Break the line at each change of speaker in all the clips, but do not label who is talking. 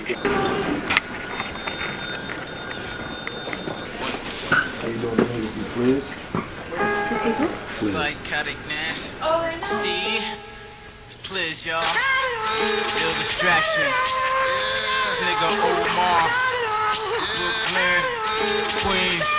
How you doing?
Here to see Pliz? To see who?
Pliz.
cutting, man.
Oh, I know.
See? It's Pliz, y'all. Real distraction. This nigga Omar. Brooklyn. Queens.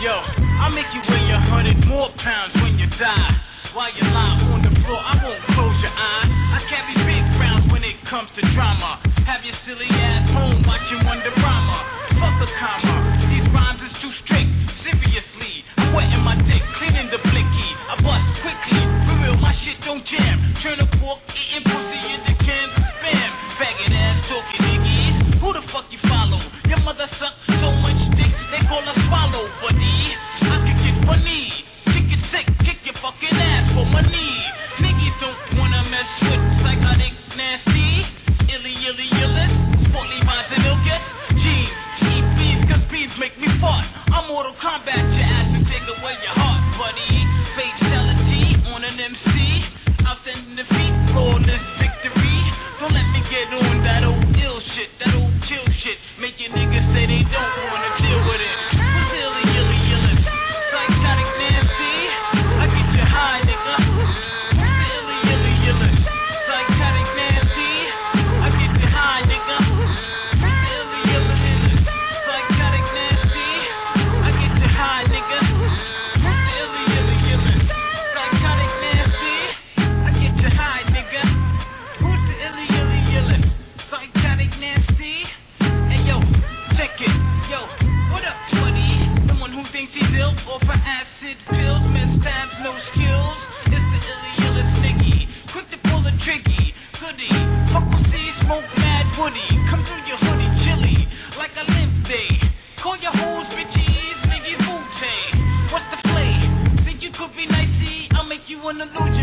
Yo, I'll make you weigh a hundred more pounds when you die. While you lie on the floor, I won't close your eye. I carry big rounds when it comes to drama. Have your silly ass home watching Wonderama. Fuck a comma. These rhymes is too strict. Seriously, I'm wetting my dick, cleaning the blicky. I bust quickly. For real, my shit don't jam. Turn a pork, eating pussy shit. Make your niggas say they don't wanna pills, mistabs, no skills. It's the illy illest niggy. Quick to pull the triggy. Goody. Fuck will see, smoke mad woody. Come through your hoodie, chilly. Like a limp day. Call your hoes bitches, niggas Wu-Tang. What's the play? Think you could be nicey? I'll make you wanna lose